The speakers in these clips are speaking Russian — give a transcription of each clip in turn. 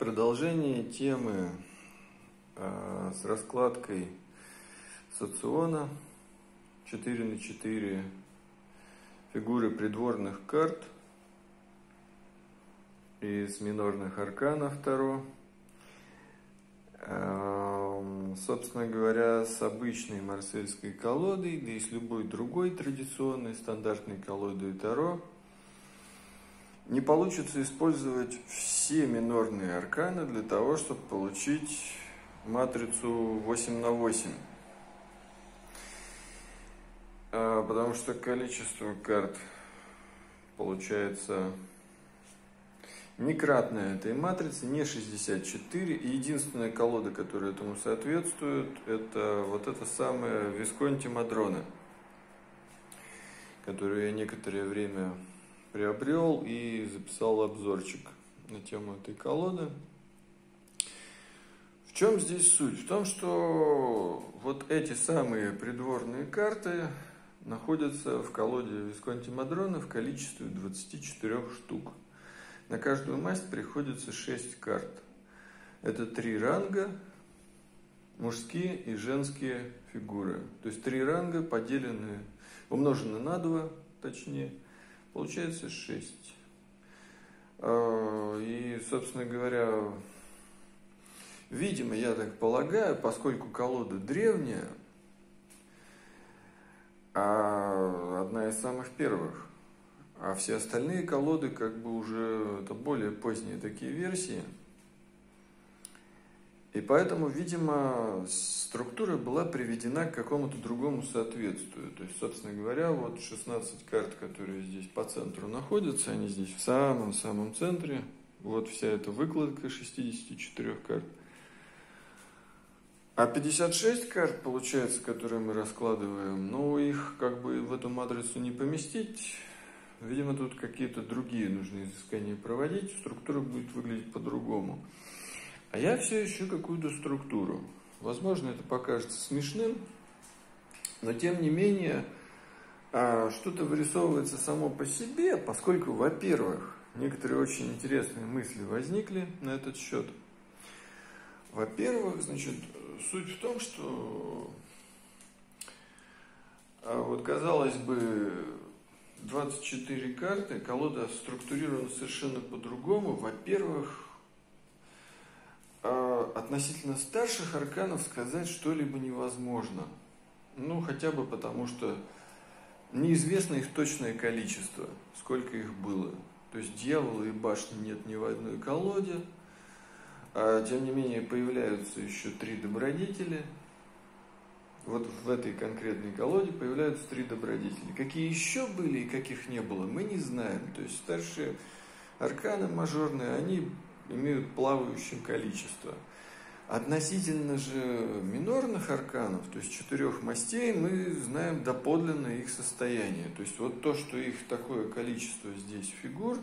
Продолжение темы э, с раскладкой социона. 4 на 4 фигуры придворных карт. Из минорных арканов Таро. Э, собственно говоря, с обычной марсельской колодой, да и с любой другой традиционной стандартной колодой Таро – не получится использовать все минорные арканы для того, чтобы получить матрицу 8 на 8. А, потому что количество карт получается некратное этой матрицы, не 64. И единственная колода, которая этому соответствует, это вот эта самая Висконти Мадрона, которую я некоторое время приобрел и записал обзорчик на тему этой колоды. В чем здесь суть? В том, что вот эти самые придворные карты находятся в колоде Висконти Мадрона в количестве 24 штук. На каждую масть приходится 6 карт. Это три ранга, мужские и женские фигуры. То есть три ранга поделены, умножены на два, точнее, Получается 6. А, и, собственно говоря, видимо, я так полагаю, поскольку колода древняя, а одна из самых первых, а все остальные колоды как бы уже это более поздние такие версии – и поэтому, видимо, структура была приведена к какому-то другому соответствию. То есть, собственно говоря, вот 16 карт, которые здесь по центру находятся, они здесь в самом-самом центре. Вот вся эта выкладка 64 карт. А 56 карт, получается, которые мы раскладываем, ну, их как бы в эту матрицу не поместить. Видимо, тут какие-то другие нужны изыскания проводить. Структура будет выглядеть по-другому. А я все ищу какую-то структуру. Возможно, это покажется смешным, но тем не менее а, что-то вырисовывается само по себе, поскольку, во-первых, некоторые очень интересные мысли возникли на этот счет. Во-первых, значит, суть в том, что а вот казалось бы, 24 карты, колода структурирована совершенно по-другому. Во-первых, относительно старших арканов сказать что-либо невозможно. Ну, хотя бы потому, что неизвестно их точное количество, сколько их было. То есть дьявола и башни нет ни в одной колоде, а тем не менее появляются еще три добродетели. Вот в этой конкретной колоде появляются три добродетели. Какие еще были и каких не было, мы не знаем. То есть старшие арканы мажорные, они имеют плавающее количество. Относительно же минорных арканов, то есть четырех мастей, мы знаем доподлинно их состояние. То есть вот то, что их такое количество здесь фигур,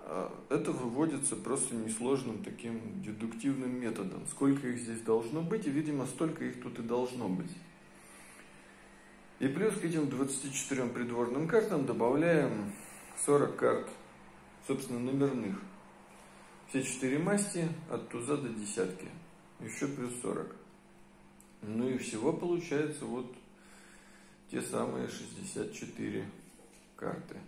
а, это выводится просто несложным таким дедуктивным методом. Сколько их здесь должно быть, и, видимо, столько их тут и должно быть. И плюс к этим 24 придворным картам добавляем 40 карт, собственно, номерных. Все четыре масти от туза до десятки. Еще плюс 40. Ну и всего получается вот те самые 64 карты.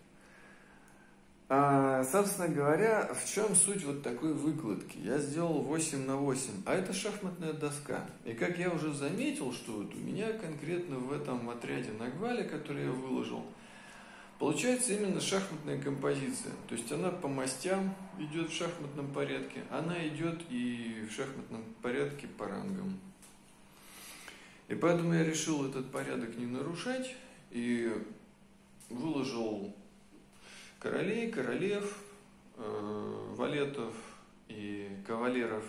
А, собственно говоря, в чем суть вот такой выкладки? Я сделал 8 на 8, а это шахматная доска. И как я уже заметил, что вот у меня конкретно в этом отряде Нагваля, который я выложил – Получается именно шахматная композиция. То есть она по мастям идет в шахматном порядке, она идет и в шахматном порядке по рангам. И поэтому я решил этот порядок не нарушать и выложил королей, королев, э, валетов и кавалеров.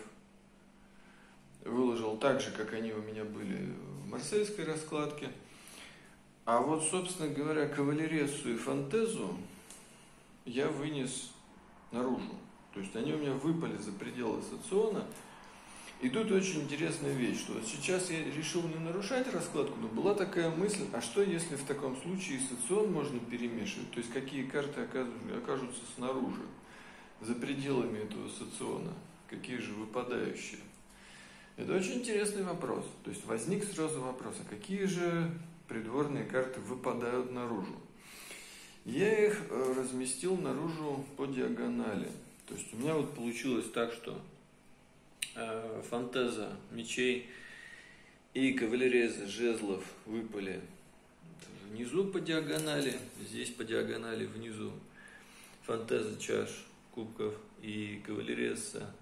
Выложил так же, как они у меня были в марсельской раскладке – а вот, собственно говоря, кавалересу и фантезу я вынес наружу. То есть они у меня выпали за пределы социона. И тут очень интересная вещь, что сейчас я решил не нарушать раскладку, но была такая мысль, а что если в таком случае социон можно перемешивать? То есть какие карты окажутся снаружи, за пределами этого социона? какие же выпадающие? Это очень интересный вопрос. То есть возник сразу вопрос, а какие же придворные карты выпадают наружу? Я их э, разместил наружу по диагонали. То есть у меня вот получилось так, что э, фантаза мечей и кавалереза жезлов выпали внизу по диагонали, здесь по диагонали внизу фантаза чаш, кубков и кавалереза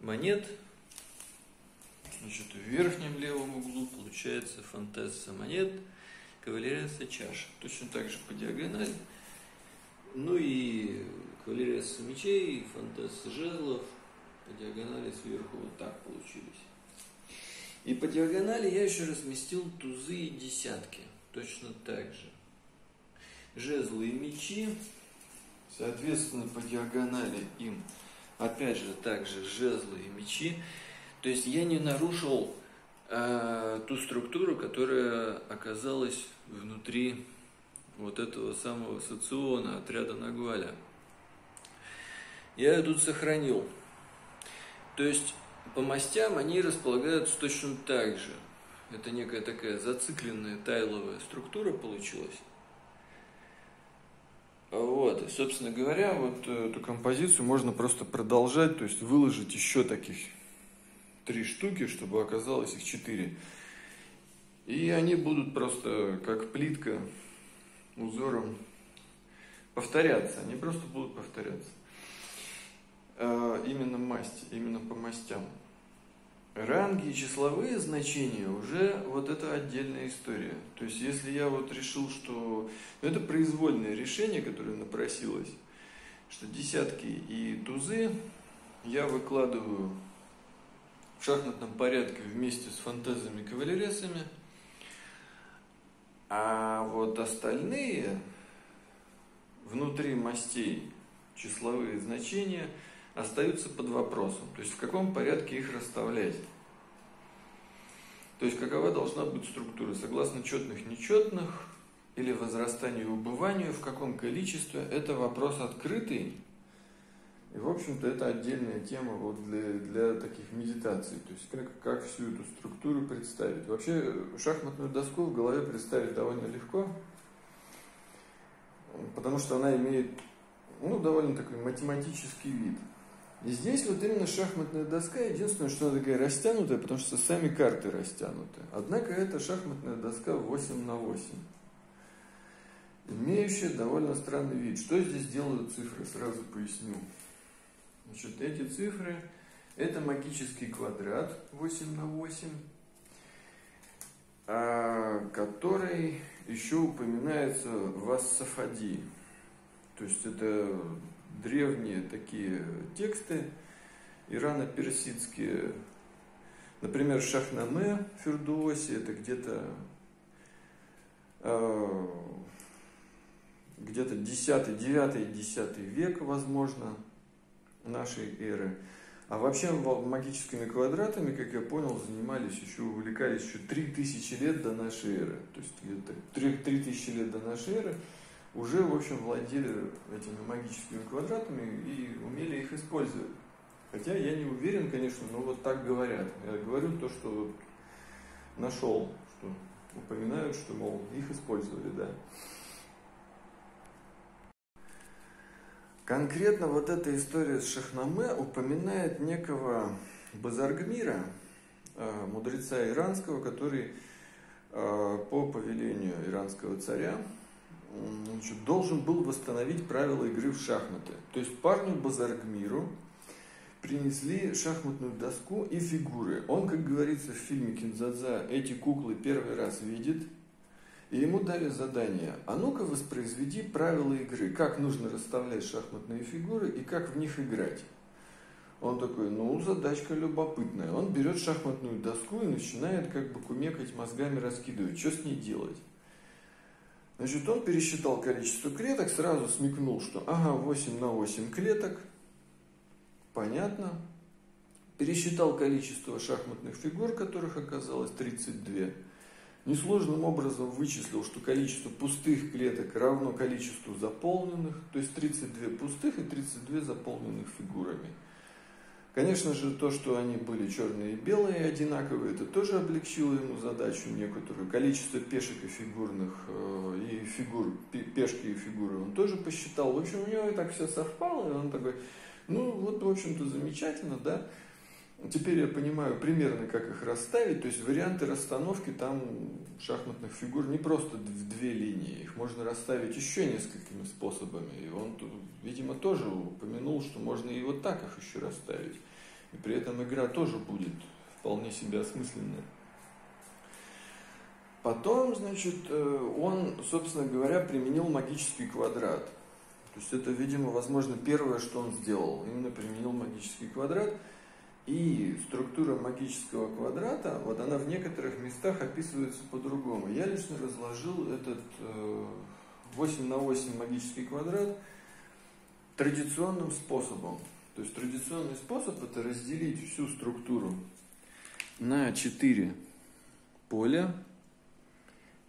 монет. Значит, в верхнем левом углу получается фантаза монет, кавалереза чаш. Точно так же по диагонали. Ну и кавалереза мечей, фантаза жезлов по диагонали сверху вот так получились. И по диагонали я еще разместил тузы и десятки. Точно так же. Жезлы и мечи. Соответственно, по диагонали им, опять же, также жезлы и мечи. То есть я не нарушил э, ту структуру, которая оказалась внутри вот этого самого социона, отряда Нагваля. Я ее тут сохранил. То есть по мастям они располагаются точно так же. Это некая такая зацикленная тайловая структура получилась. Вот, и, собственно говоря, вот эту композицию можно просто продолжать, то есть выложить еще таких три штуки, чтобы оказалось их четыре. И они будут просто как плитка узором повторяться, они просто будут повторяться. А, именно масть, именно по мастям. Ранги и числовые значения уже вот это отдельная история. То есть если я вот решил, что ну, это произвольное решение, которое напросилось, что десятки и тузы я выкладываю в шахматном порядке вместе с фантазами кавалересами, а вот остальные внутри мастей числовые значения – остаются под вопросом. То есть в каком порядке их расставлять. То есть какова должна быть структура, согласно четных, нечетных, или возрастанию и убыванию, в каком количестве, это вопрос открытый. И, в общем-то, это отдельная тема вот для, для таких медитаций. То есть, как, как всю эту структуру представить. Вообще, шахматную доску в голове представить довольно легко, потому что она имеет ну, довольно такой математический вид. И здесь вот именно шахматная доска, единственное, что она такая растянутая, потому что сами карты растянуты. Однако это шахматная доска 8 на 8, имеющая довольно странный вид. Что здесь делают цифры, сразу поясню. Значит, эти цифры, это магический квадрат 8 на 8, а, который еще упоминается в Ассафади. То есть это древние такие тексты, ирано-персидские, например, Шахнаме Фердоси, это где-то э, где-то 10, 9, 10 век, возможно, нашей эры. А вообще магическими квадратами, как я понял, занимались еще, увлекались еще 3000 лет до нашей эры. То есть где-то 3000 лет до нашей эры уже, в общем, владели этими магическими квадратами и умели их использовать. Хотя я не уверен, конечно, но вот так говорят. Я говорю то, что вот нашел, что упоминают, что, мол, их использовали, да. Конкретно вот эта история с Шахнаме упоминает некого Базаргмира, э, мудреца иранского, который э, по повелению иранского царя значит, должен был восстановить правила игры в шахматы. То есть парню Базаргмиру принесли шахматную доску и фигуры. Он, как говорится в фильме Кинзадза, эти куклы первый раз видит, и ему дали задание, а ну-ка воспроизведи правила игры, как нужно расставлять шахматные фигуры и как в них играть. Он такой, ну, задачка любопытная. Он берет шахматную доску и начинает как бы кумекать мозгами раскидывать, что с ней делать. Значит, он пересчитал количество клеток, сразу смекнул, что ага, 8 на 8 клеток, понятно. Пересчитал количество шахматных фигур, которых оказалось 32. Несложным образом вычислил, что количество пустых клеток равно количеству заполненных, то есть 32 пустых и 32 заполненных фигурами. Конечно же, то, что они были черные и белые одинаковые, это тоже облегчило ему задачу некоторую. Количество пешек и фигурных, э, и фигур, пешки и фигуры он тоже посчитал. В общем, у него и так все совпало, и он такой, ну вот, в общем-то, замечательно, да. Теперь я понимаю примерно, как их расставить. То есть варианты расстановки там шахматных фигур не просто в две линии. Их можно расставить еще несколькими способами. И он, видимо, тоже упомянул, что можно и вот так их еще расставить. И при этом игра тоже будет вполне себе осмысленная. Потом, значит, э, он, собственно говоря, применил магический квадрат. То есть это, видимо, возможно, первое, что он сделал. Именно применил магический квадрат – и структура магического квадрата, вот она в некоторых местах описывается по-другому. Я лично разложил этот 8 э, на 8 магический квадрат традиционным способом. То есть традиционный способ это разделить всю структуру на 4 поля.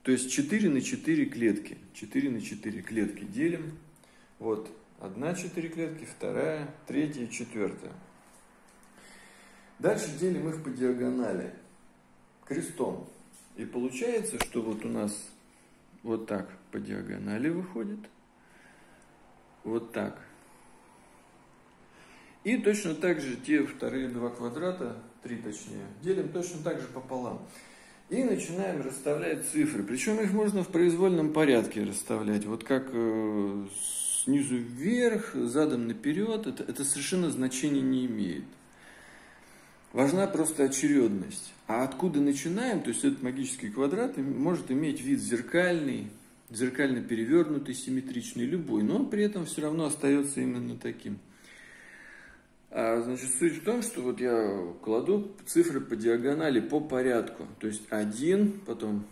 То есть 4 на 4 клетки. 4 на 4 клетки делим. Вот одна 4 клетки, вторая, третья, четвертая. Дальше делим их по диагонали крестом. И получается, что вот у нас вот так по диагонали выходит. Вот так. И точно так же те вторые два квадрата, три точнее, делим точно так же пополам. И начинаем расставлять цифры. Причем их можно в произвольном порядке расставлять. Вот как э, снизу вверх, задом наперед. Это, это совершенно значения не имеет. Важна просто очередность. А откуда начинаем, то есть этот магический квадрат может иметь вид зеркальный, зеркально перевернутый, симметричный, любой, но он при этом все равно остается именно таким. А, значит, суть в том, что вот я кладу цифры по диагонали по порядку. То есть 1, потом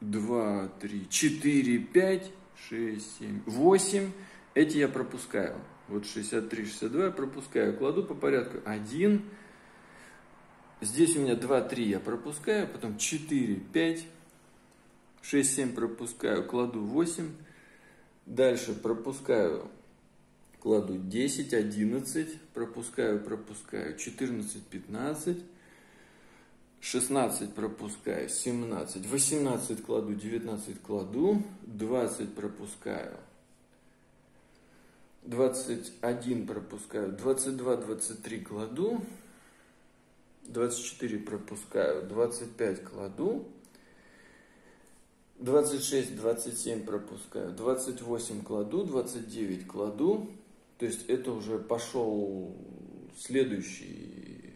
2, 3, 4, 5, 6, 7, 8. Эти я пропускаю. Вот 63, 62 я пропускаю. Кладу по порядку 1, Здесь у меня 2, 3 я пропускаю, потом 4, 5, 6, 7 пропускаю, кладу 8. Дальше пропускаю, кладу 10, 11, пропускаю, пропускаю, 14, 15, 16 пропускаю, 17, 18 кладу, 19 кладу, 20 пропускаю, 21 пропускаю, 22, 23 кладу, 24 пропускаю, 25 кладу, 26, 27 пропускаю, 28 кладу, 29 кладу. То есть это уже пошел следующий,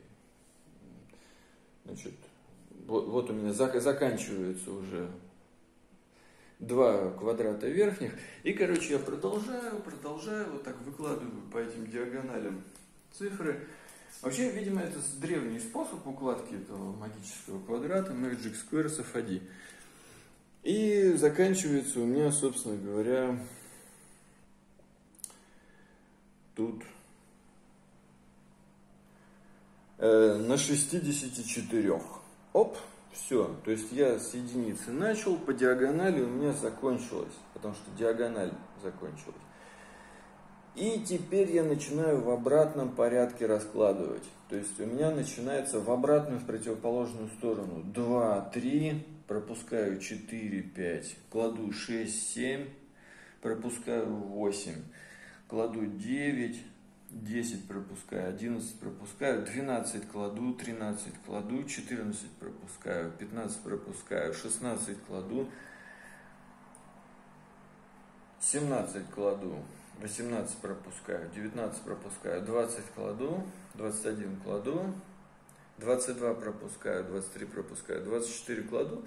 значит, вот, вот у меня зак, заканчивается уже два квадрата верхних. И, короче, я продолжаю, продолжаю, вот так выкладываю по этим диагоналям цифры. Вообще, видимо, это древний способ укладки этого магического квадрата, Magic Squares of AD. И заканчивается у меня, собственно говоря, тут э, на 64. Оп, все. То есть я с единицы начал, по диагонали у меня закончилось, потому что диагональ закончилась. И теперь я начинаю в обратном порядке раскладывать. То есть у меня начинается в обратную, в противоположную сторону. 2, 3, пропускаю 4, 5, кладу 6, 7, пропускаю 8, кладу 9, 10 пропускаю, 11 пропускаю, 12 кладу, 13 кладу, 14 пропускаю, 15 пропускаю, 16 кладу, 17 кладу, 18 пропускаю, 19 пропускаю, 20 кладу, 21 кладу, 22 пропускаю, 23 пропускаю, 24 кладу.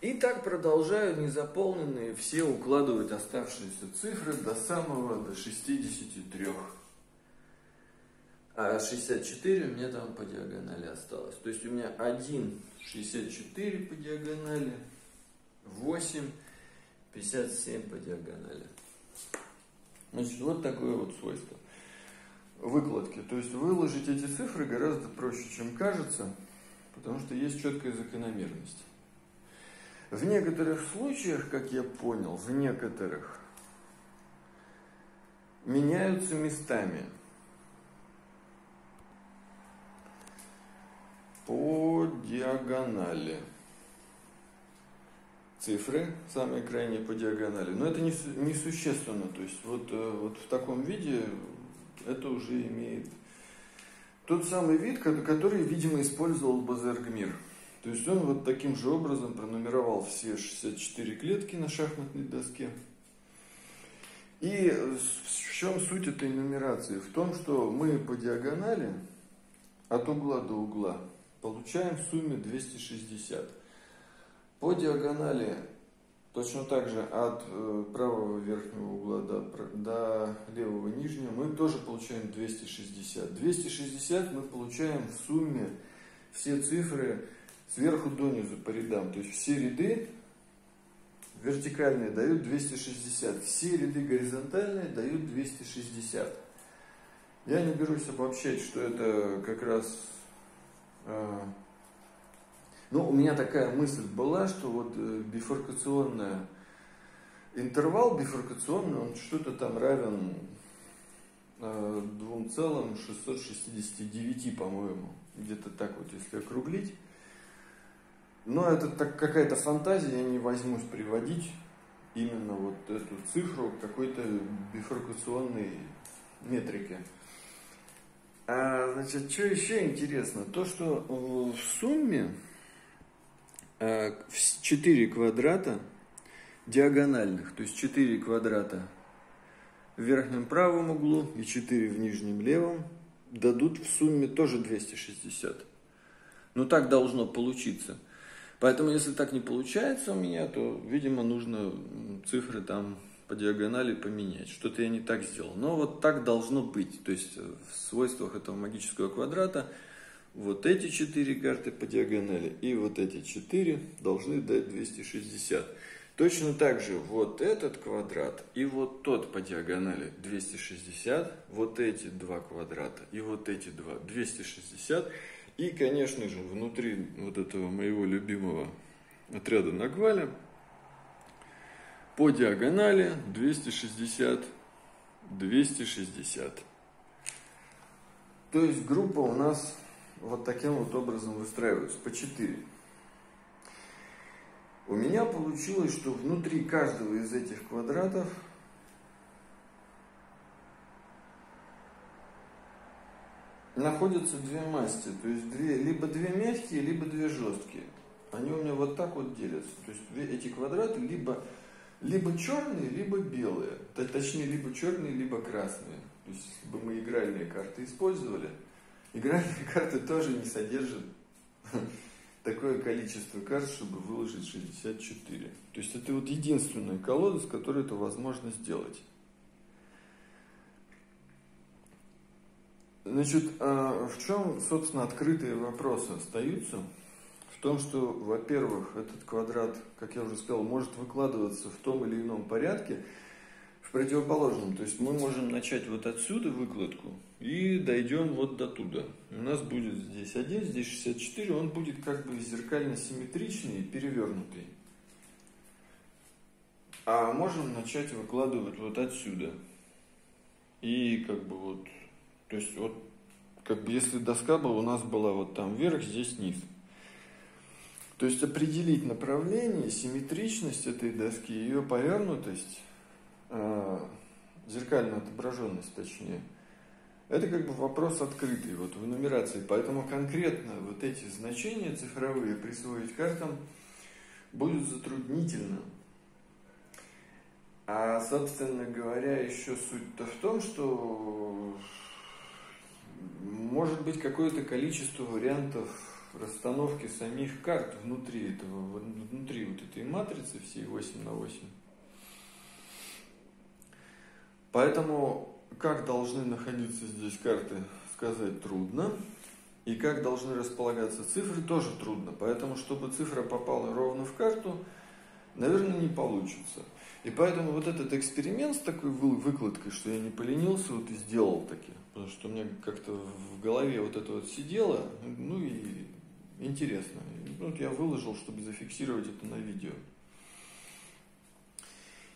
И так продолжаю незаполненные все укладывать оставшиеся цифры до самого, до 63. А 64 у меня там по диагонали осталось. То есть у меня 1, 64 по диагонали, 8, 57 по диагонали. Значит, вот такое вот свойство выкладки. То есть выложить эти цифры гораздо проще, чем кажется, потому что есть четкая закономерность. В некоторых случаях, как я понял, в некоторых меняются местами. по диагонали цифры, самые крайние по диагонали. Но это несущественно. Не то есть вот, э, вот в таком виде это уже имеет тот самый вид, который, видимо, использовал Базергмир. То есть он вот таким же образом пронумеровал все 64 клетки на шахматной доске. И в чем суть этой нумерации? В том, что мы по диагонали от угла до угла получаем в сумме 260. По диагонали точно так же от э, правого верхнего угла до, до левого нижнего мы тоже получаем 260. 260 мы получаем в сумме все цифры сверху донизу по рядам. То есть все ряды вертикальные дают 260, все ряды горизонтальные дают 260. Я не берусь обобщать, что это как раз... Э, ну, у меня такая мысль была, что вот э, бифуркационная интервал бифуркационный, он что-то там равен э, 2,669, по-моему. Где-то так вот, если округлить. Но это так какая-то фантазия, я не возьмусь приводить именно вот эту цифру какой-то бифуркационной метрики. А, значит, что еще интересно? То, что в сумме 4 э, квадрата диагональных, то есть 4 квадрата в верхнем правом углу и 4 в нижнем левом, дадут в сумме тоже 260. Но ну, так должно получиться. Поэтому, если так не получается у меня, то, видимо, нужно цифры там по диагонали поменять. Что-то я не так сделал. Но вот так должно быть. То есть э, в свойствах этого магического квадрата вот эти четыре карты по диагонали и вот эти четыре должны дать 260. Точно так же вот этот квадрат и вот тот по диагонали 260, вот эти два квадрата и вот эти два 260. И, конечно же, внутри вот этого моего любимого отряда Нагваля по диагонали 260, 260. То есть группа у нас вот таким вот образом выстраивается, по 4. У меня получилось, что внутри каждого из этих квадратов находятся две масти, то есть две, либо две мягкие, либо две жесткие. Они у меня вот так вот делятся. То есть эти квадраты либо, либо черные, либо белые. Точнее, либо черные, либо красные. То есть, если бы мы игральные карты использовали, игральные карты тоже не содержат такое количество карт, чтобы выложить 64. То есть это вот единственная колода, с которой это возможно сделать. Значит, а в чем, собственно, открытые вопросы остаются? В том, что, во-первых, этот квадрат, как я уже сказал, может выкладываться в том или ином порядке, противоположном. То есть мы можем начать вот отсюда выкладку и дойдем вот до туда. У нас будет здесь 1, здесь 64, он будет как бы зеркально симметричный, перевернутый. А можем начать выкладывать вот отсюда. И как бы вот то есть вот как бы если доска была, у нас была вот там вверх, здесь низ. То есть определить направление, симметричность этой доски, ее повернутость, зеркальную отображенность точнее, это как бы вопрос открытый вот в нумерации. Поэтому конкретно вот эти значения цифровые присвоить картам будет затруднительно. А, собственно говоря, еще суть-то в том, что может быть какое-то количество вариантов расстановки самих карт внутри этого, внутри вот этой матрицы всей 8 на 8. Поэтому как должны находиться здесь карты, сказать трудно. И как должны располагаться цифры, тоже трудно. Поэтому, чтобы цифра попала ровно в карту, наверное, не получится. И поэтому вот этот эксперимент с такой выкладкой, что я не поленился, вот и сделал таки. Потому что меня как-то в голове вот это вот сидело, ну и интересно. Ну, вот я выложил, чтобы зафиксировать это на видео.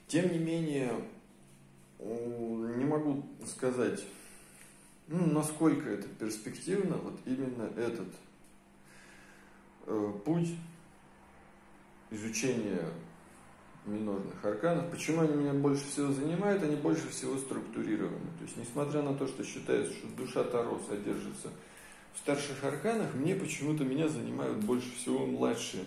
Тем не менее, не могу сказать, ну, насколько это перспективно, вот именно этот э, путь изучения минорных арканов. Почему они меня больше всего занимают? Они больше всего структурированы. То есть, несмотря на то, что считается, что душа Таро содержится в старших арканах, мне почему-то меня занимают больше всего младшие.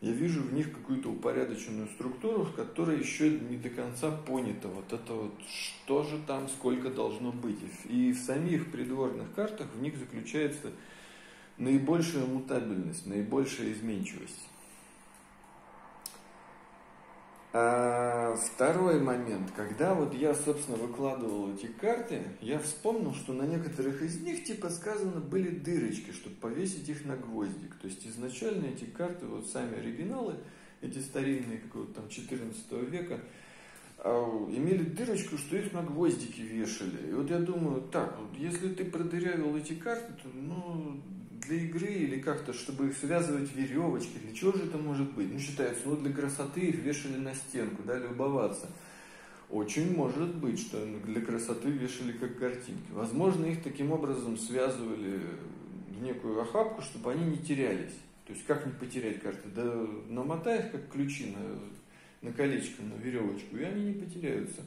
Я вижу в них какую-то упорядоченную структуру, в которой еще не до конца понято вот это вот, что же там, сколько должно быть. И в самих придворных картах в них заключается наибольшая мутабельность, наибольшая изменчивость. А второй момент, когда вот я, собственно, выкладывал эти карты, я вспомнил, что на некоторых из них, типа сказано, были дырочки, чтобы повесить их на гвоздик. То есть изначально эти карты, вот сами оригиналы, эти старинные какого-то там 14 века, а, имели дырочку, что их на гвоздики вешали. И вот я думаю, так, вот если ты продырявил эти карты, то, ну, для игры или как-то, чтобы их связывать веревочкой, для чего же это может быть? Ну, считается, ну, для красоты их вешали на стенку, да, любоваться. Очень может быть, что для красоты вешали как картинки. Возможно, их таким образом связывали в некую охапку, чтобы они не терялись. То есть, как не потерять карты? Да намотай их, как ключи на, на колечко, на веревочку, и они не потеряются.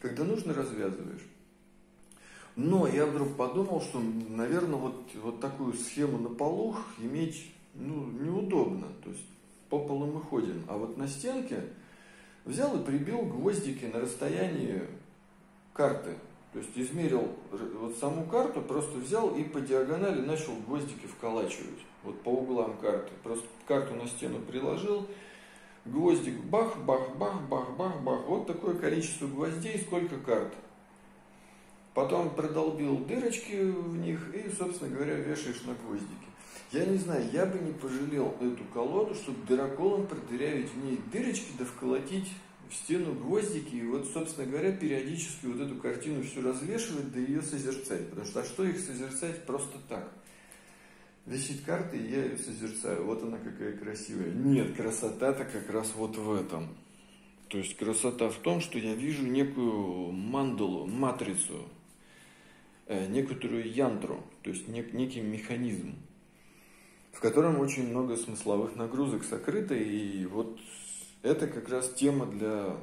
Когда нужно, развязываешь. Но я вдруг подумал, что, наверное, вот, вот такую схему на полу иметь ну, неудобно. То есть по полу мы ходим. А вот на стенке взял и прибил гвоздики на расстоянии карты. То есть измерил вот саму карту, просто взял и по диагонали начал гвоздики вколачивать. Вот по углам карты. Просто карту на стену приложил, гвоздик бах, бах, бах, бах, бах, бах. Вот такое количество гвоздей, сколько карт. Потом продолбил дырочки в них и, собственно говоря, вешаешь на гвоздики. Я не знаю, я бы не пожалел эту колоду, чтобы дыроколом продырявить в ней дырочки, да вколотить в стену гвоздики и вот, собственно говоря, периодически вот эту картину всю развешивать, да ее созерцать. Потому что а что их созерцать просто так? Висит карта, и я ее созерцаю. Вот она какая красивая. Нет, красота-то как раз вот в этом. То есть красота в том, что я вижу некую мандалу, матрицу, некоторую янтру, то есть нек, некий механизм, в котором очень много смысловых нагрузок сокрыто, и вот это как раз тема для,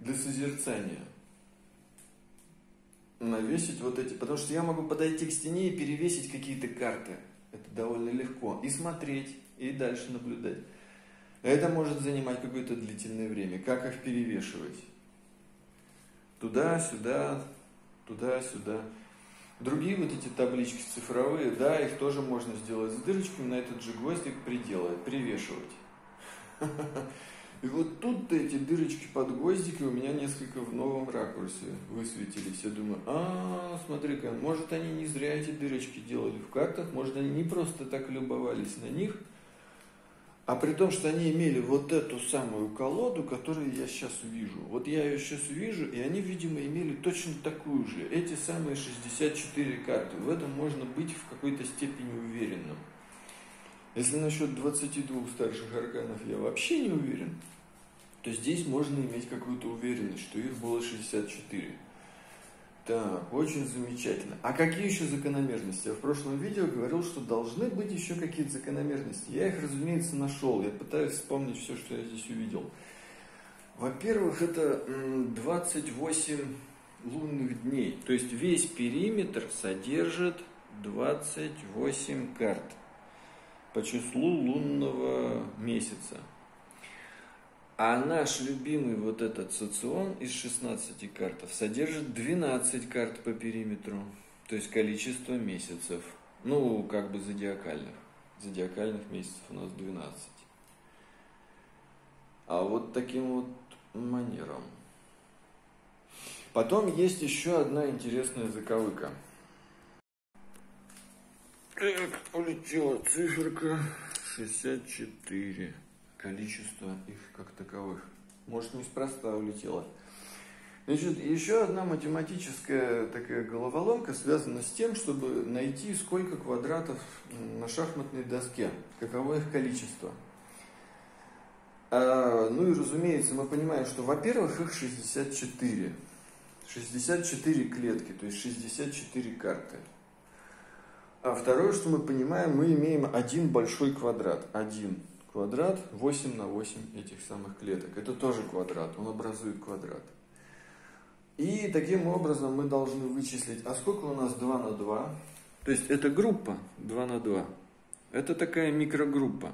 для созерцания. Навесить вот эти, потому что я могу подойти к стене и перевесить какие-то карты. Это довольно легко. И смотреть, и дальше наблюдать. Это может занимать какое-то длительное время. Как их перевешивать? Туда, сюда, туда-сюда. Другие вот эти таблички цифровые, да, их тоже можно сделать с дырочками, на этот же гвоздик приделать, привешивать. И вот тут-то эти дырочки под гвоздики у меня несколько в новом ракурсе высветились. Я думаю, а, смотри-ка, может они не зря эти дырочки делали в картах, может они не просто так любовались на них, а при том, что они имели вот эту самую колоду, которую я сейчас вижу. Вот я ее сейчас вижу, и они, видимо, имели точно такую же. Эти самые 64 карты. В этом можно быть в какой-то степени уверенным. Если насчет 22 старших арканов я вообще не уверен, то здесь можно иметь какую-то уверенность, что их было 64. Так, очень замечательно. А какие еще закономерности? Я в прошлом видео говорил, что должны быть еще какие-то закономерности. Я их, разумеется, нашел. Я пытаюсь вспомнить все, что я здесь увидел. Во-первых, это 28 лунных дней. То есть весь периметр содержит 28 карт по числу лунного месяца. А наш любимый вот этот социон из 16 картов содержит 12 карт по периметру, то есть количество месяцев, ну, как бы зодиакальных. Зодиакальных месяцев у нас 12. А вот таким вот манером. Потом есть еще одна интересная заковыка. Эх, улетела циферка 64 количество их как таковых. Может, неспроста улетело. Значит, еще одна математическая такая головоломка связана с тем, чтобы найти, сколько квадратов на шахматной доске, каково их количество. А, ну и, разумеется, мы понимаем, что, во-первых, их 64. 64 клетки, то есть 64 карты. А второе, что мы понимаем, мы имеем один большой квадрат. Один квадрат, 8 на 8 этих самых клеток. Это тоже квадрат, он образует квадрат. И таким образом мы должны вычислить, а сколько у нас 2 на 2? То есть это группа 2 на 2. Это такая микрогруппа.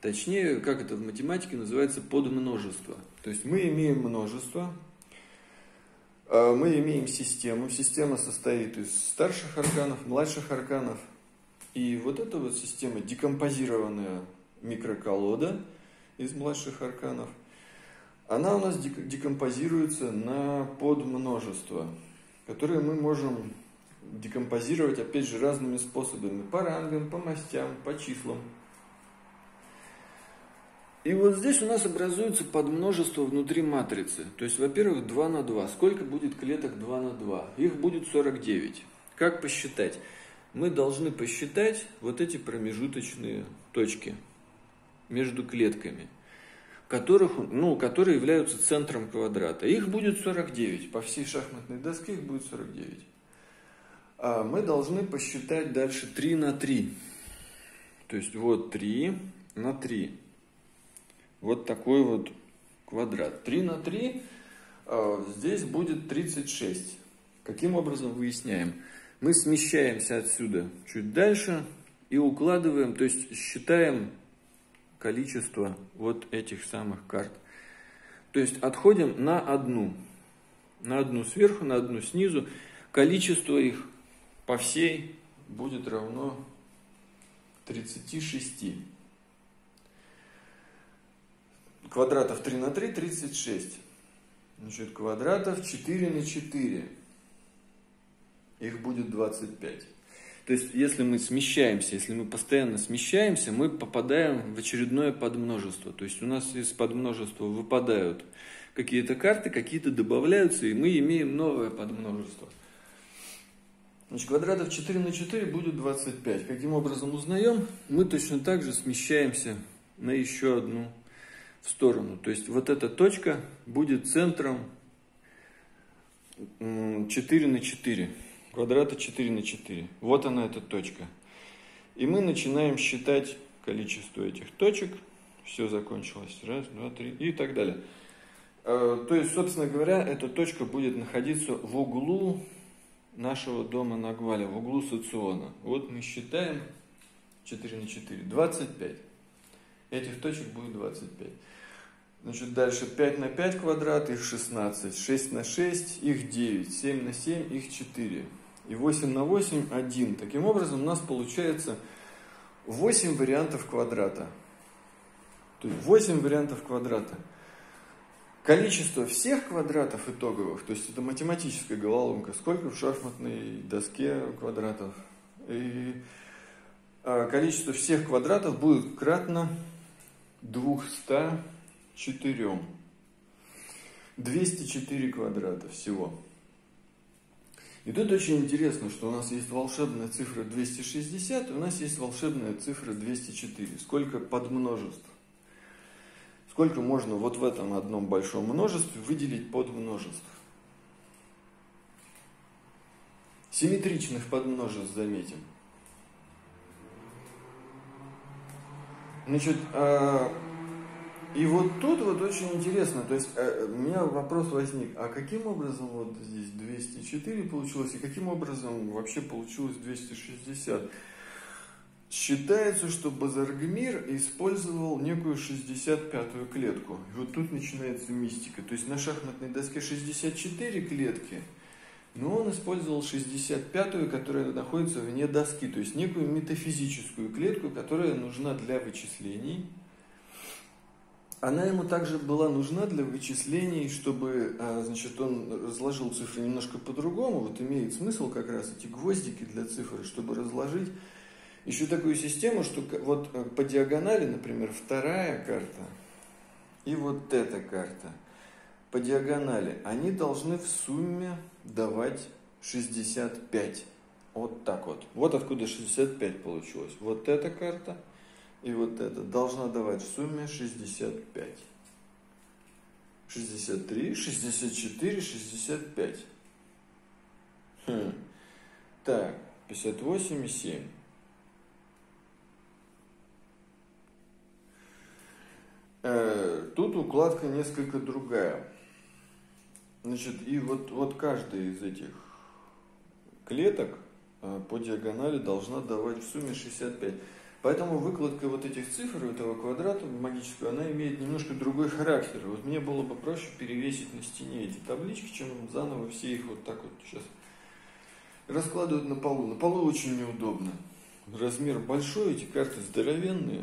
Точнее, как это в математике называется, подмножество. То есть мы имеем множество, а, мы имеем систему. Система состоит из старших арканов, младших арканов. И вот эта вот система, декомпозированная микроколода из младших арканов, она у нас декомпозируется на подмножество, которое мы можем декомпозировать, опять же, разными способами. По рангам, по мастям, по числам. И вот здесь у нас образуется подмножество внутри матрицы. То есть, во-первых, 2 на 2. Сколько будет клеток 2 на 2? Их будет 49. Как посчитать? Мы должны посчитать вот эти промежуточные точки между клетками, которых, ну, которые являются центром квадрата. Их будет 49. По всей шахматной доске их будет 49. А мы должны посчитать дальше 3 на 3. То есть вот 3 на 3 вот такой вот квадрат. 3 на 3 а, здесь будет 36. Каким образом выясняем? Мы смещаемся отсюда чуть дальше и укладываем, то есть считаем количество вот этих самых карт. То есть отходим на одну. На одну сверху, на одну снизу. Количество их по всей будет равно 36 квадратов 3 на 3, 36. Значит, квадратов 4 на 4. Их будет 25. То есть, если мы смещаемся, если мы постоянно смещаемся, мы попадаем в очередное подмножество. То есть, у нас из подмножества выпадают какие-то карты, какие-то добавляются, и мы имеем новое подмножество. Значит, квадратов 4 на 4 будет 25. Каким образом узнаем? Мы точно так же смещаемся на еще одну в сторону. То есть вот эта точка будет центром 4 на 4, квадрата 4 на 4. Вот она эта точка. И мы начинаем считать количество этих точек. Все закончилось. Раз, два, три и так далее. Э, то есть, собственно говоря, эта точка будет находиться в углу нашего дома на Гвале, в углу социона. Вот мы считаем 4 на 4, 25. Этих точек будет 25. Значит, дальше 5 на 5 квадрат, их 16. 6 на 6, их 9. 7 на 7, их 4. И 8 на 8, 1. Таким образом, у нас получается 8 вариантов квадрата. То есть 8 вариантов квадрата. Количество всех квадратов итоговых, то есть это математическая головоломка, сколько в шахматной доске квадратов. И а, количество всех квадратов будет кратно 200 четырем. 204 квадрата всего. И тут очень интересно, что у нас есть волшебная цифра 260, и у нас есть волшебная цифра 204. Сколько подмножеств? Сколько можно вот в этом одном большом множестве выделить подмножеств? Симметричных подмножеств заметим. Значит, а, и вот тут вот очень интересно, то есть э, у меня вопрос возник, а каким образом вот здесь 204 получилось, и каким образом вообще получилось 260? Считается, что Базаргмир использовал некую 65-ю клетку. И вот тут начинается мистика. То есть на шахматной доске 64 клетки, но он использовал 65-ю, которая находится вне доски. То есть некую метафизическую клетку, которая нужна для вычислений, она ему также была нужна для вычислений, чтобы, а, значит, он разложил цифры немножко по-другому. Вот имеет смысл как раз эти гвоздики для цифр, чтобы разложить еще такую систему, что вот э, по диагонали, например, вторая карта и вот эта карта по диагонали, они должны в сумме давать 65. Вот так вот. Вот откуда 65 получилось. Вот эта карта – и вот это должна давать в сумме 65. 63, 64, 65. Хм. Так, 58,7. Э, тут укладка несколько другая. Значит, и вот, вот каждая из этих клеток э, по диагонали должна давать в сумме 65. Поэтому выкладка вот этих цифр этого квадрата магического, она имеет немножко другой характер. Вот мне было бы проще перевесить на стене эти таблички, чем заново все их вот так вот сейчас раскладывать на полу. На полу очень неудобно. Размер большой, эти карты здоровенные.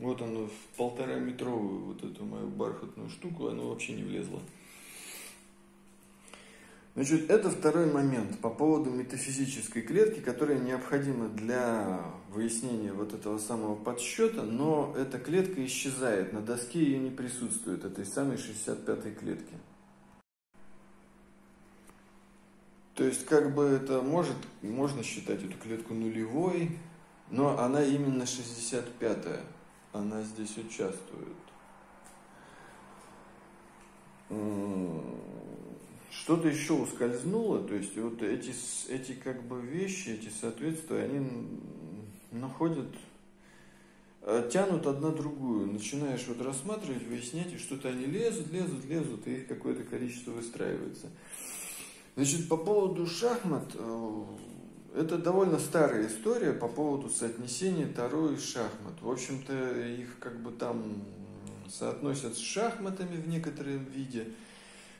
Вот оно в полтора метровую вот эту мою бархатную штуку, оно вообще не влезло. Значит, это второй момент по поводу метафизической клетки, которая необходима для выяснения вот этого самого подсчета, но эта клетка исчезает, на доске ее не присутствует, этой самой 65-й клетки. То есть, как бы это может, можно считать эту клетку нулевой, но она именно 65-я, она здесь участвует что-то еще ускользнуло, то есть вот эти, эти как бы вещи, эти соответствия, они находят, э, тянут одна другую. Начинаешь вот рассматривать, выяснять, и что-то они лезут, лезут, лезут, и какое-то количество выстраивается. Значит, по поводу шахмат, э, это довольно старая история по поводу соотнесения Таро и шахмат. В общем-то, их как бы там соотносят с шахматами в некотором виде –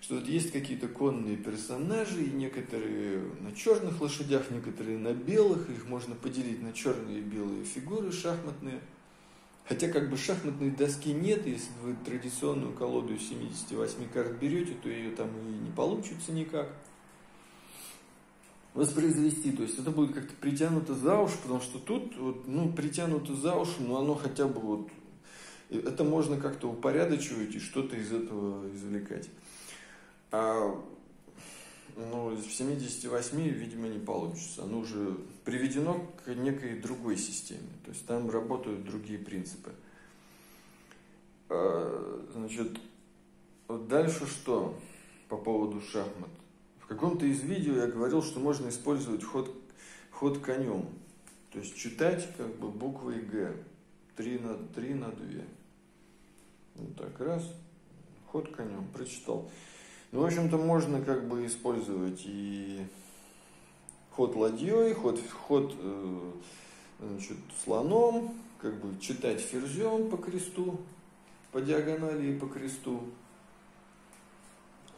что вот есть какие-то конные персонажи, и некоторые на черных лошадях, некоторые на белых, их можно поделить на черные и белые фигуры шахматные. Хотя как бы шахматной доски нет, если вы традиционную колоду из 78 карт берете, то ее там и не получится никак воспроизвести. То есть это будет как-то притянуто за уши, потому что тут вот, ну, притянуто за уши, но оно хотя бы вот... Это можно как-то упорядочивать и что-то из этого извлекать. А, ну, в 78, видимо, не получится. Оно уже приведено к некой другой системе. То есть там работают другие принципы. А, значит, вот дальше что по поводу шахмат? В каком-то из видео я говорил, что можно использовать ход, ход конем. То есть читать как бы буквой Г. 3 на, 3 на 2. Вот так, раз. Ход конем. Прочитал. Ну, в общем-то, можно как бы использовать и ход ладьей, ход, ход э, значит, слоном, как бы читать ферзем по кресту, по диагонали и по кресту.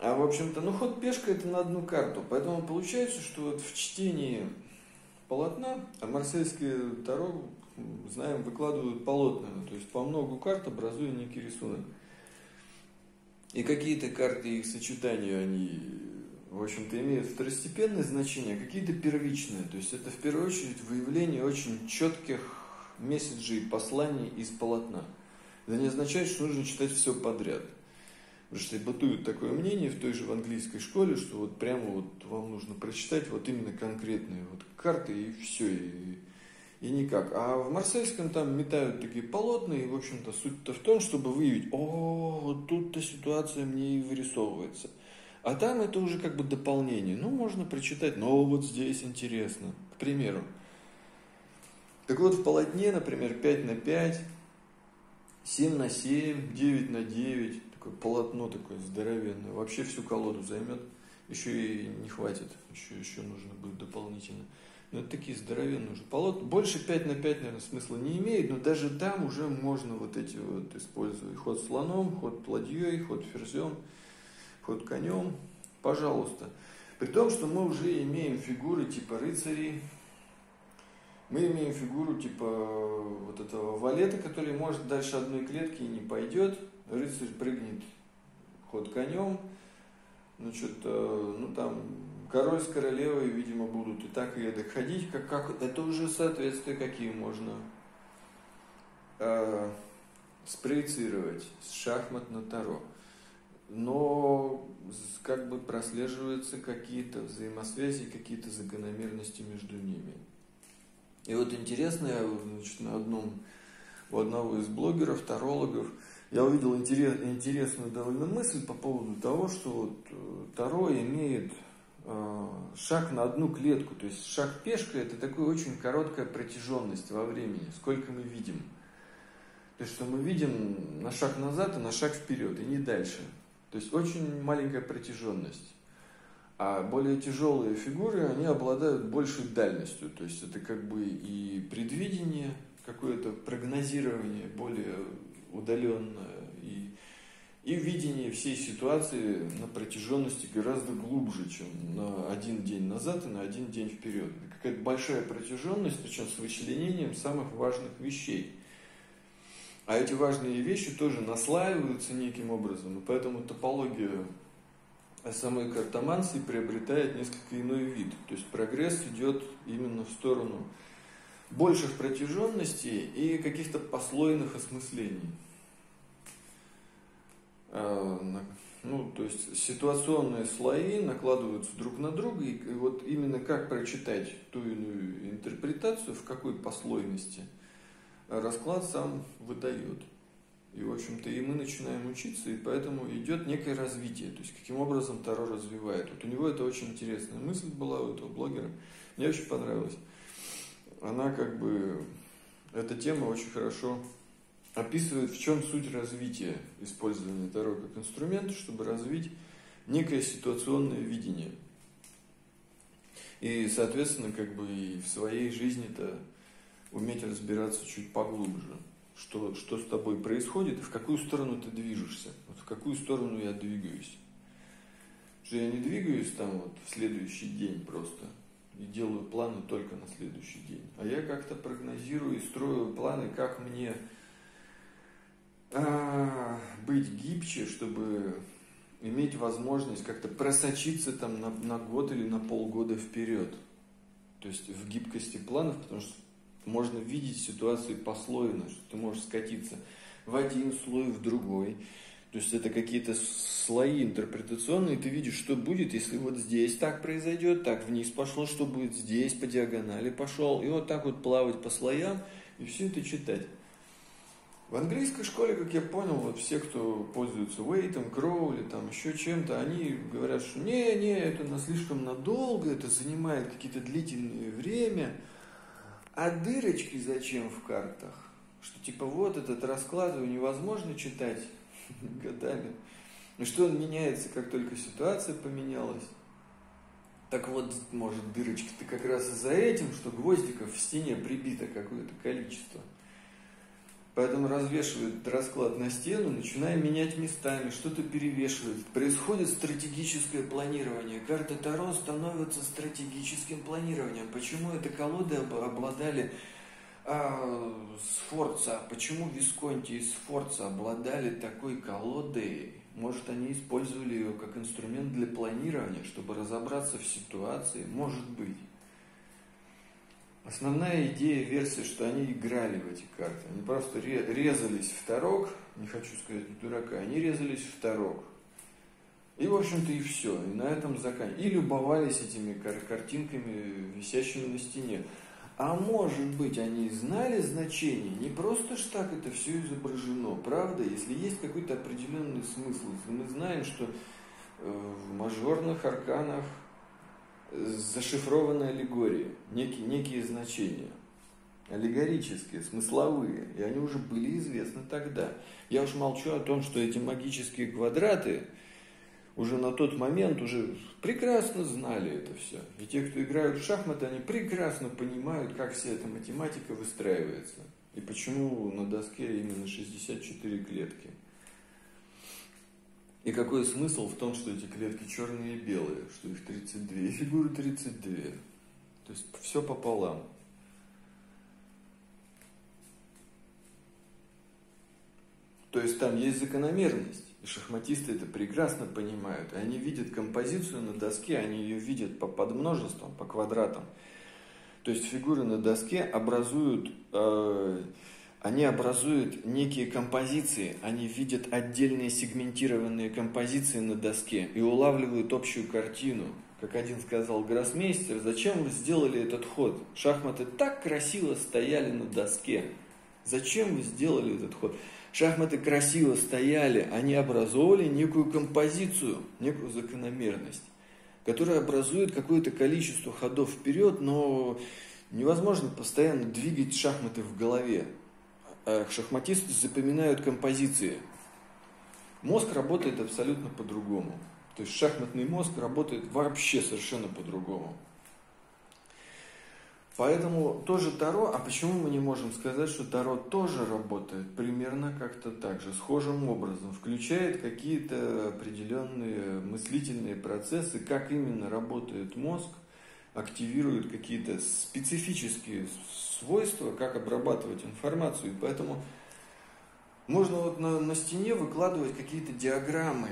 А в общем-то, ну ход пешка это на одну карту. Поэтому получается, что вот в чтении полотна, а марсельские таро, знаем, выкладывают полотнами, то есть по многу карт образуя некий рисунок. И какие-то карты их сочетанию, они, в общем-то, имеют второстепенное значение, а какие-то первичные. То есть это в первую очередь выявление очень четких месседжей, посланий из полотна. Это не означает, что нужно читать все подряд. Потому что бытует такое мнение в той же в английской школе, что вот прямо вот вам нужно прочитать вот именно конкретные вот карты и все, и и никак. А в Марсельском там метают такие полотна, и, в общем-то, суть-то в том, чтобы выявить, о, вот тут-то ситуация мне и вырисовывается. А там это уже как бы дополнение. Ну, можно прочитать, но вот здесь интересно. К примеру. Так вот, в полотне, например, 5 на 5, 7 на 7, 9 на 9, такое полотно такое здоровенное, вообще всю колоду займет, еще и не хватит, еще, еще нужно будет дополнительно. Ну, это такие здоровенные уже полотна. Больше 5 на 5, наверное, смысла не имеет, но даже там уже можно вот эти вот использовать. Ход слоном, ход ладьей, ход ферзем, ход конем. Пожалуйста. При том, что мы уже имеем фигуры типа рыцарей, мы имеем фигуру типа вот этого валета, который может дальше одной клетки и не пойдет. Рыцарь прыгнет ход конем, значит, э, ну там король с королевой, видимо, будут и так и эдак ходить, как, как это уже соответствия какие можно э, спроецировать с шахмат на таро. Но как бы прослеживаются какие-то взаимосвязи, какие-то закономерности между ними. И вот интересно, я значит, на одном, у одного из блогеров, тарологов, я увидел интерес, интересную довольно мысль по поводу того, что вот э, Таро имеет шаг на одну клетку. То есть шаг пешка это такая очень короткая протяженность во времени, сколько мы видим. То есть, что мы видим на шаг назад и на шаг вперед, и не дальше. То есть очень маленькая протяженность. А более тяжелые фигуры, они обладают большей дальностью. То есть это как бы и предвидение, какое-то прогнозирование более удаленное, и видение всей ситуации на протяженности гораздо глубже, чем на один день назад и на один день вперед. Это какая-то большая протяженность, причем с вычленением самых важных вещей. А эти важные вещи тоже наслаиваются неким образом, и поэтому топология самой картоманции приобретает несколько иной вид. То есть прогресс идет именно в сторону больших протяженностей и каких-то послойных осмыслений. А, ну, то есть ситуационные слои накладываются друг на друга, и вот именно как прочитать ту иную интерпретацию, в какой послойности, расклад сам выдает. И, в общем-то, и мы начинаем учиться, и поэтому идет некое развитие. То есть, каким образом Таро развивает. Вот у него это очень интересная мысль была, у этого блогера. Мне очень понравилось. Она как бы, эта тема очень хорошо описывает, в чем суть развития использования Таро как инструмента, чтобы развить некое ситуационное видение. И, соответственно, как бы и в своей жизни-то уметь разбираться чуть поглубже что, что с тобой происходит и в какую сторону ты движешься, вот в какую сторону я двигаюсь. Что я не двигаюсь там вот в следующий день просто и делаю планы только на следующий день, а я как-то прогнозирую и строю планы, как мне быть гибче, чтобы иметь возможность как-то просочиться там на, на год или на полгода вперед. То есть в гибкости планов, потому что можно видеть ситуации послойно, что ты можешь скатиться в один слой, в другой. То есть это какие-то слои интерпретационные, ты видишь, что будет, если вот здесь так произойдет, так вниз пошло, что будет здесь, по диагонали пошел, и вот так вот плавать по слоям, и все это читать. В английской школе, как я понял, вот все, кто пользуются Уэйтом, Кроули, там еще чем-то, они говорят, что не, не, это на слишком надолго, это занимает какие-то длительные время – а дырочки зачем в картах? Что типа вот этот расклад его невозможно читать годами. И что он меняется, как только ситуация поменялась. Так вот, может, дырочки-то как раз из-за этим, что гвоздиков в стене прибито какое-то количество – Поэтому развешивают расклад на стену, начинаем менять местами, что-то перевешивает. Происходит стратегическое планирование. Карта Таро становится стратегическим планированием. Почему это колоды обладали а, Сфорца? Почему Висконти и Сфорца обладали такой колодой? Может, они использовали ее как инструмент для планирования, чтобы разобраться в ситуации? Может быть. Основная идея версии, что они играли в эти карты. Они просто резались в тарок, не хочу сказать дурака, они резались в тарок. И, в общем-то, и все. И на этом заканчивали. И любовались этими кар- картинками, висящими на стене. А может быть, они знали значение, не просто ж так это все изображено, правда? Если есть какой-то определенный смысл, если мы знаем, что э, в мажорных арканах зашифрованные аллегории, некие, некие значения, аллегорические, смысловые, и они уже были известны тогда. Я уж молчу о том, что эти магические квадраты уже на тот момент уже прекрасно знали это все. И те, кто играют в шахматы, они прекрасно понимают, как вся эта математика выстраивается. И почему на доске именно 64 клетки. И какой смысл в том, что эти клетки черные и белые, что их 32, и фигуры 32. То есть все пополам. То есть там есть закономерность. И шахматисты это прекрасно понимают. И они видят композицию на доске, они ее видят по подмножествам, по квадратам. То есть фигуры на доске образуют э, они образуют некие композиции, они видят отдельные сегментированные композиции на доске и улавливают общую картину. Как один сказал гроссмейстер, зачем вы сделали этот ход? Шахматы так красиво стояли на доске. Зачем вы сделали этот ход? Шахматы красиво стояли, они образовывали некую композицию, некую закономерность. который образует какое-то количество ходов вперед, но невозможно постоянно двигать шахматы в голове. А шахматисты запоминают композиции. Мозг работает абсолютно по-другому. То есть шахматный мозг работает вообще совершенно по-другому. Поэтому тоже Таро, а почему мы не можем сказать, что Таро тоже работает примерно как-то так же, схожим образом, включает какие-то определенные мыслительные процессы, как именно работает мозг, активирует какие-то специфические свойства, как обрабатывать информацию. И поэтому можно вот на, на стене выкладывать какие-то диаграммы,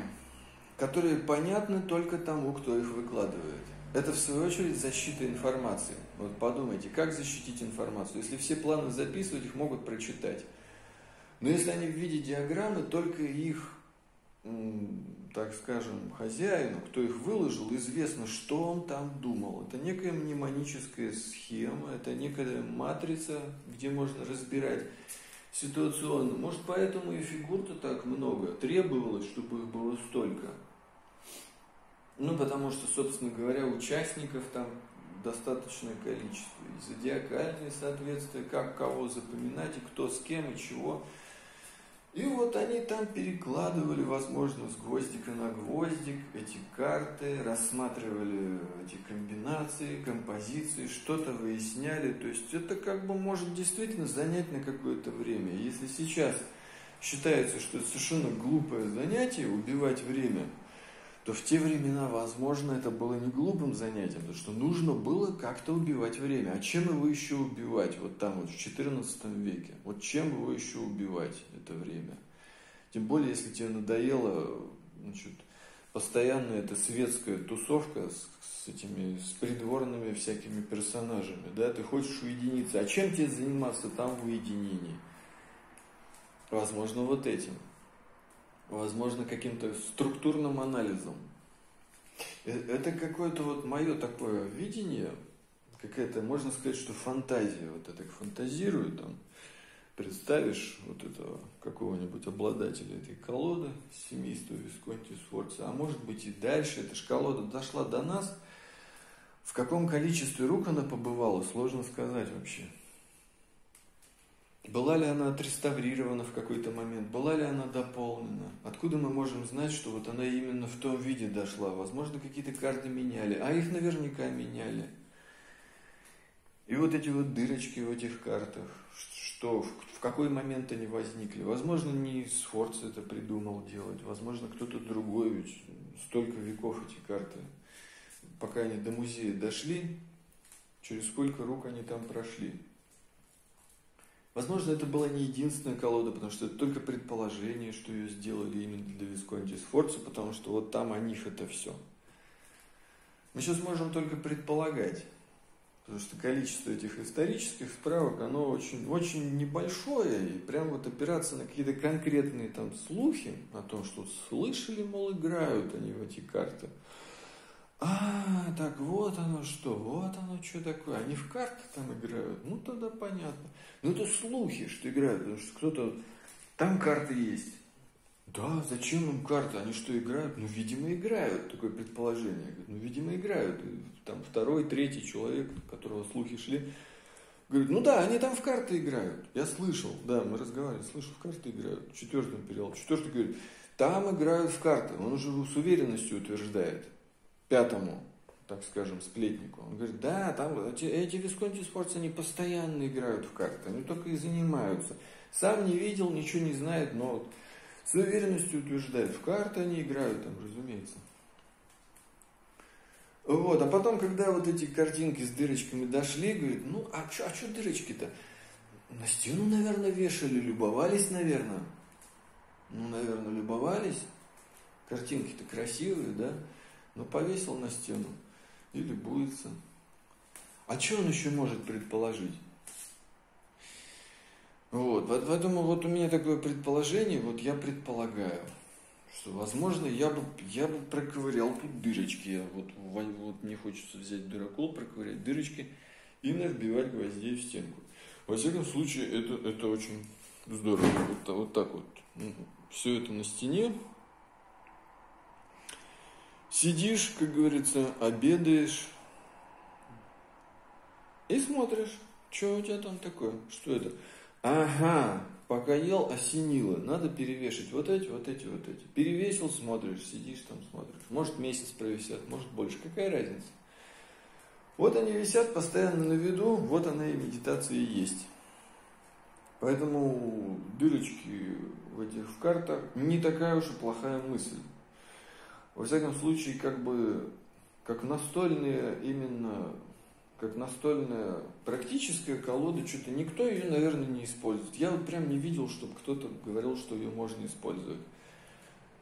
которые понятны только тому, кто их выкладывает. Это, в свою очередь, защита информации. Вот подумайте, как защитить информацию? Если все планы записывать, их могут прочитать. Но если они в виде диаграммы, только их, так скажем, хозяину, кто их выложил, известно, что он там думал. Это некая мнемоническая схема, это некая матрица, где можно разбирать ситуационно. Может, поэтому и фигур-то так много. Требовалось, чтобы их было столько. Ну, потому что, собственно говоря, участников там достаточное количество. И зодиакальные соответствия, как кого запоминать, и кто с кем, и чего. И вот они там перекладывали, возможно, с гвоздика на гвоздик эти карты, рассматривали эти комбинации, композиции, что-то выясняли. То есть это как бы может действительно занять на какое-то время. Если сейчас считается, что это совершенно глупое занятие, убивать время – то в те времена, возможно, это было не глупым занятием, потому что нужно было как-то убивать время. А чем его еще убивать вот там вот в XIV веке? Вот чем его еще убивать это время? Тем более, если тебе надоело значит, постоянно эта светская тусовка с, с этими с придворными всякими персонажами, да, ты хочешь уединиться. А чем тебе заниматься там в уединении? Возможно, вот этим возможно, каким-то структурным анализом. Э, это какое-то вот мое такое видение, какая-то, можно сказать, что фантазия. Вот это фантазирую там, представишь вот этого какого-нибудь обладателя этой колоды, семейства Висконти Сфорца, а может быть и дальше, эта же колода дошла до нас, в каком количестве рук она побывала, сложно сказать вообще. Была ли она отреставрирована в какой-то момент? Была ли она дополнена? Откуда мы можем знать, что вот она именно в том виде дошла? Возможно, какие-то карты меняли, а их наверняка меняли. И вот эти вот дырочки в этих картах, что, в какой момент они возникли? Возможно, не Сфорц это придумал делать, возможно, кто-то другой, ведь столько веков эти карты. Пока они до музея дошли, через сколько рук они там прошли. Возможно, это была не единственная колода, потому что это только предположение, что ее сделали именно для Висконти Сфорца, потому что вот там о них это все. Мы сейчас можем только предполагать, потому что количество этих исторических справок, оно очень, очень небольшое, и прям вот опираться на какие-то конкретные там слухи о том, что слышали, мол, играют они в эти карты – а, так вот оно что, вот оно что такое. Они в карты там играют. Ну, тогда понятно. Ну, это слухи, что играют, потому что кто-то... Там карты есть. Да, зачем им карты? Они что, играют? Ну, видимо, играют. Такое предположение. Ну, видимо, играют. И там второй, третий человек, которого слухи шли, говорит, ну да, они там в карты играют. Я слышал, да, мы разговаривали, слышал, в карты играют. Четвертый период. Четвертый говорит, там играют в карты. Он уже с уверенностью утверждает пятому, так скажем, сплетнику. Он говорит, да, там эти, эти Висконти Спортс, они постоянно играют в карты, они только и занимаются. Сам не видел, ничего не знает, но с уверенностью утверждает, в карты они играют там, разумеется. Вот, а потом, когда вот эти картинки с дырочками дошли, говорит, ну, а что а чё дырочки-то? На стену, наверное, вешали, любовались, наверное. Ну, наверное, любовались. Картинки-то красивые, да? Ну, повесил на стену и любуется. А что он еще может предположить? Вот, поэтому вот у меня такое предположение, вот я предполагаю, что, возможно, я бы, я бы проковырял тут дырочки. Я вот, вот мне хочется взять дырокол, проковырять дырочки и набивать гвоздей в стенку. Во всяком случае, это, это очень здорово. Вот, вот так вот. Все это на стене, Сидишь, как говорится, обедаешь и смотришь, что у тебя там такое, что это. Ага, пока ел, осенило, надо перевешать вот эти, вот эти, вот эти. Перевесил, смотришь, сидишь там, смотришь. Может месяц провисят, может больше, какая разница. Вот они висят постоянно на виду, вот она и медитация и есть. Поэтому дырочки в этих в картах не такая уж и плохая мысль. Во всяком случае, как бы, как настольные именно, как настольная практическая колода, что-то никто ее, наверное, не использует. Я вот прям не видел, чтобы кто-то говорил, что ее можно использовать.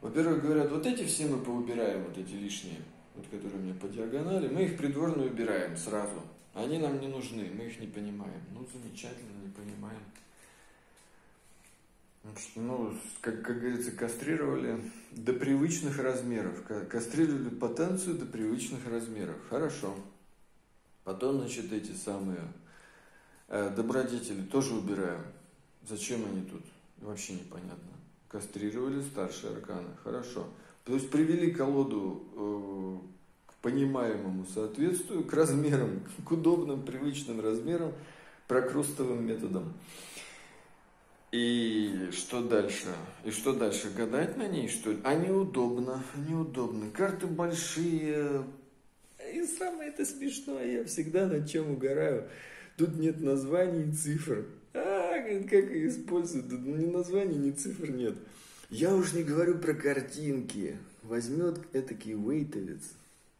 Во-первых, говорят, вот эти все мы поубираем, вот эти лишние, вот которые у меня по диагонали, мы их придворно убираем сразу. Они нам не нужны, мы их не понимаем. Ну, замечательно, не понимаем. Ну, как, как говорится, кастрировали до привычных размеров. Кастрировали потенцию до привычных размеров. Хорошо. Потом, значит, эти самые э, добродетели тоже убираем. Зачем они тут? Вообще непонятно. Кастрировали старшие арканы. Хорошо. То есть привели колоду э, к понимаемому соответствию, к размерам, к удобным, привычным размерам, прокрустовым методом. И что дальше? И что дальше? Гадать на ней, что ли? А неудобно, неудобно. Карты большие. И самое это смешное, я всегда над чем угораю. Тут нет названий и цифр. А, как их используют? Тут ни названий, ни цифр нет. Я уж не говорю про картинки. Возьмет этакий вейтовец,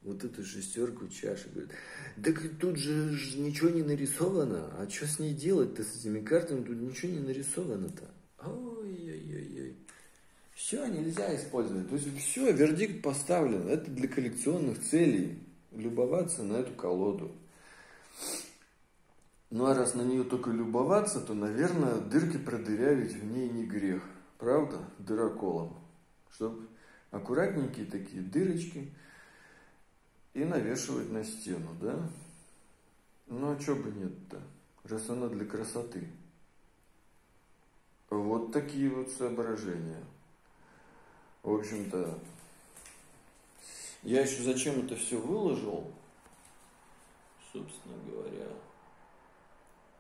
вот эту шестерку чаши. Говорит, так тут же ничего не нарисовано. А что с ней делать-то, с этими картами? Тут ничего не нарисовано-то. Ой-ой-ой-ой. Все нельзя использовать. То есть все, вердикт поставлен. Это для коллекционных целей. Любоваться на эту колоду. Ну а раз на нее только любоваться, то, наверное, дырки продырявить в ней не грех. Правда? Дыроколом. Чтобы аккуратненькие такие дырочки – и навешивать на стену, да? Ну а что бы нет-то, раз она для красоты. Вот такие вот соображения. В общем-то, я еще зачем это все выложил, собственно говоря,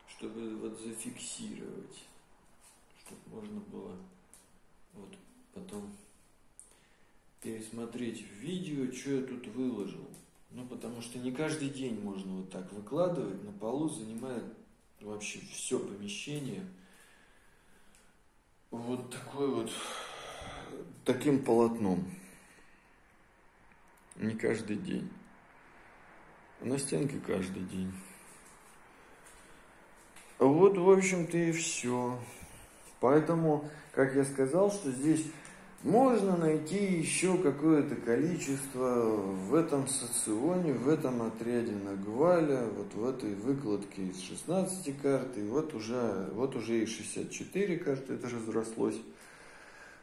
чтобы вот зафиксировать, чтобы можно было вот потом пересмотреть видео, что я тут выложил. Ну, потому что не каждый день можно вот так выкладывать, на полу занимает вообще все помещение. Вот такой вот, таким полотном. Не каждый день. А на стенке каждый день. Вот, в общем-то, и все. Поэтому, как я сказал, что здесь можно найти еще какое-то количество в этом соционе, в этом отряде Нагваля, вот в этой выкладке из 16 карт, и вот уже, вот уже и 64 карты, это разрослось.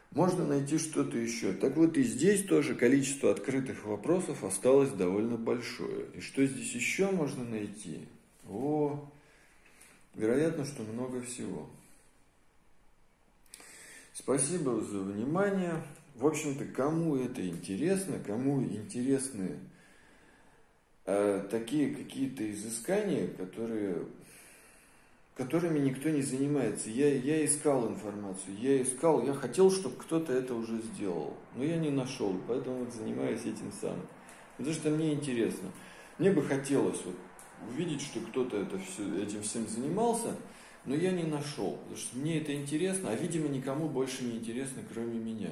Можно найти что-то еще. Так вот и здесь тоже количество открытых вопросов осталось довольно большое. И что здесь еще можно найти? О, вероятно, что много всего. Спасибо за внимание. В общем-то, кому это интересно, кому интересны э, такие какие-то изыскания, которые, которыми никто не занимается. Я, я искал информацию, я искал, я хотел, чтобы кто-то это уже сделал, но я не нашел, поэтому вот занимаюсь этим сам. Потому что мне интересно. Мне бы хотелось вот увидеть, что кто-то это все, этим всем занимался – но я не нашел, потому что мне это интересно, а видимо никому больше не интересно, кроме меня.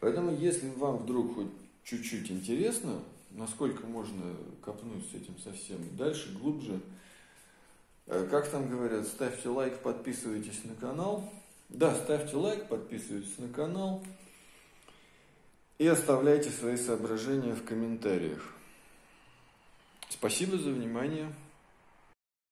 Поэтому если вам вдруг хоть чуть-чуть интересно, насколько можно копнуть с этим совсем дальше, глубже, э, как там говорят, ставьте лайк, подписывайтесь на канал. Да, ставьте лайк, подписывайтесь на канал и оставляйте свои соображения в комментариях. Спасибо за внимание.